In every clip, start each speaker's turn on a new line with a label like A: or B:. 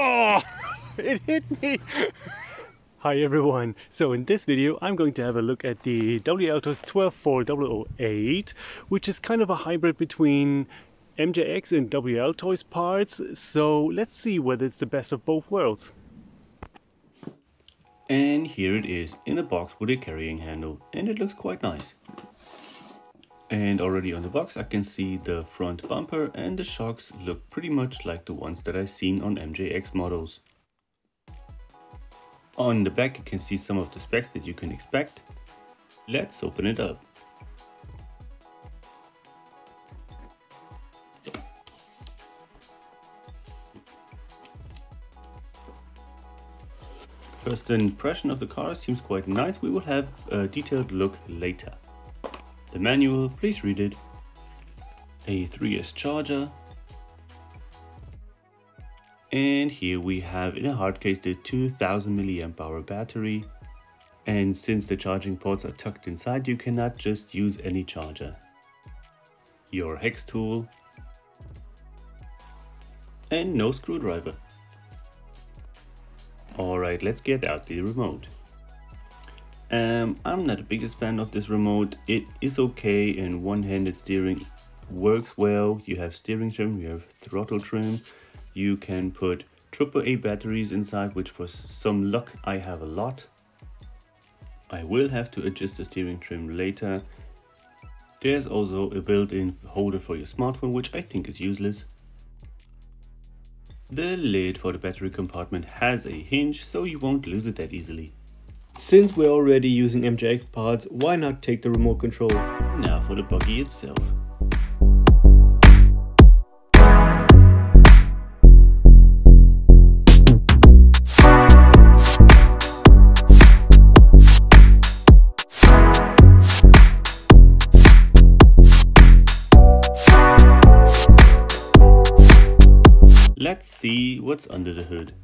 A: Oh, it hit me. Hi everyone, so in this video I'm going to have a look at the Wltoys 12408 which is kind of a hybrid between MJX and Wltoys parts so let's see whether it's the best of both worlds.
B: And here it is in a box with a carrying handle and it looks quite nice. And already on the box I can see the front bumper and the shocks look pretty much like the ones that I've seen on MJX models. On the back you can see some of the specs that you can expect. Let's open it up. First impression of the car seems quite nice. We will have a detailed look later. The manual, please read it. A 3S charger, and here we have in a hard case the 2000 milliamp hour battery. And since the charging ports are tucked inside, you cannot just use any charger. Your hex tool. And no screwdriver. Alright, let's get out the remote. Um, I'm not the biggest fan of this remote. It is okay and one-handed steering works well. You have steering trim, you have throttle trim, you can put AAA batteries inside, which for some luck I have a lot. I will have to adjust the steering trim later. There's also a built-in holder for your smartphone, which I think is useless. The lid for the battery compartment has a hinge, so you won't lose it that easily.
A: Since we're already using MJX parts, why not take the remote control?
B: Now for the buggy itself. Let's see what's under the hood.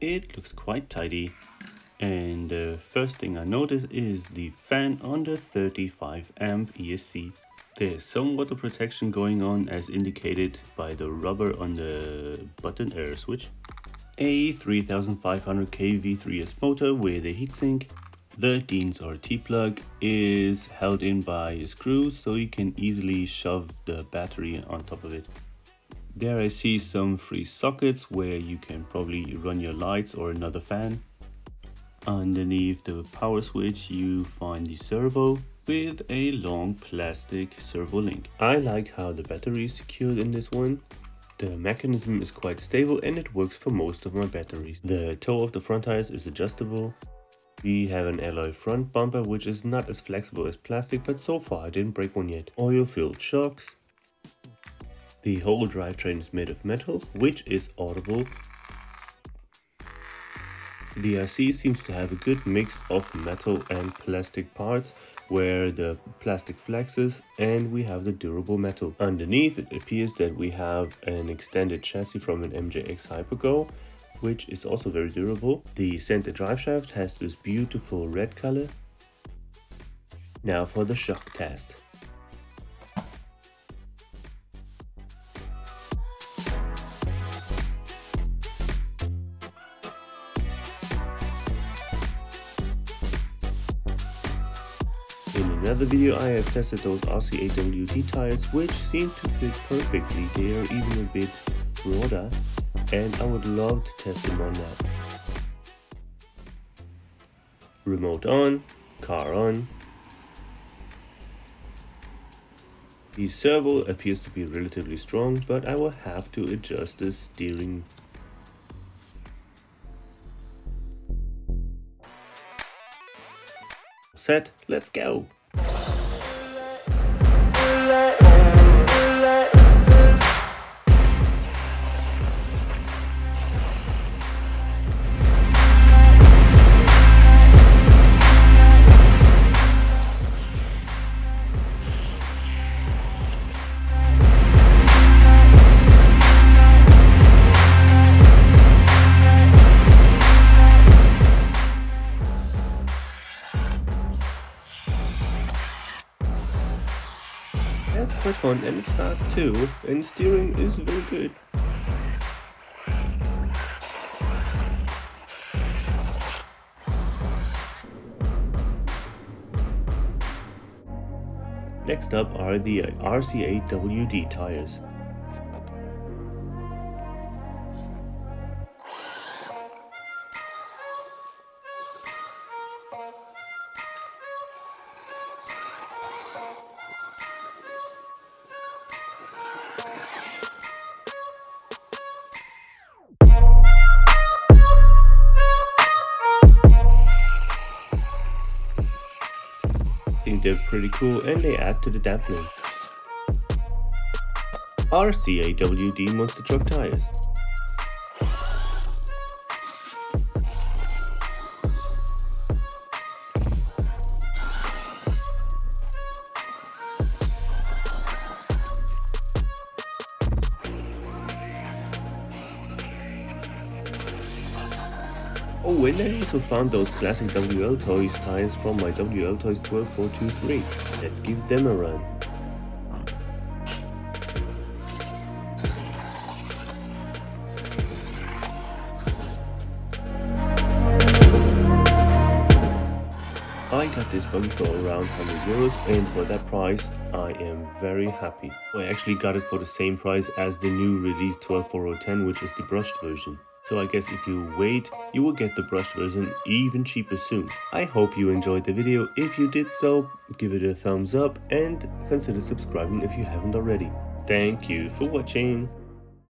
B: It looks quite tidy. And the first thing I notice is the fan on the 35 amp ESC. There's some water protection going on as indicated by the rubber on the button air switch. A 3500 kV 3S motor with a heatsink. The Deans RT plug is held in by a screw so you can easily shove the battery on top of it. There I see some free sockets where you can probably run your lights or another fan. Underneath the power switch you find the servo with a long plastic servo link. I like how the battery is secured in this one. The mechanism is quite stable and it works for most of my batteries. The toe of the front tires is adjustable. We have an alloy front bumper which is not as flexible as plastic but so far I didn't break one yet. Oil filled shocks, the whole drivetrain is made of metal, which is audible. The uh, RC seems to have a good mix of metal and plastic parts, where the plastic flexes and we have the durable metal. Underneath it appears that we have an extended chassis from an MJX Hypergo, which is also very durable. The center driveshaft has this beautiful red color. Now for the shock test. In another video I have tested those RCAWD tires which seem to fit perfectly, they are even a bit broader and I would love to test them on that. Remote on, car on. The servo appears to be relatively strong but I will have to adjust the steering set, let's go! that's quite fun and it's fast too, and steering is very good. Next up are the RCAWD tires. They're pretty cool and they add to the dampening. RCAWD Monster Truck Tires. Oh, and I also found those classic WL Toys tires from my WL Toys 12423. Let's give them a run. I got this buggy for around 100 euros and for that price I am very happy. Oh, I actually got it for the same price as the new release 12410 which is the brushed version. So I guess if you wait, you will get the brushed version even cheaper soon. I hope you enjoyed the video. If you did so, give it a thumbs up and consider subscribing if you haven't already. Thank you for watching.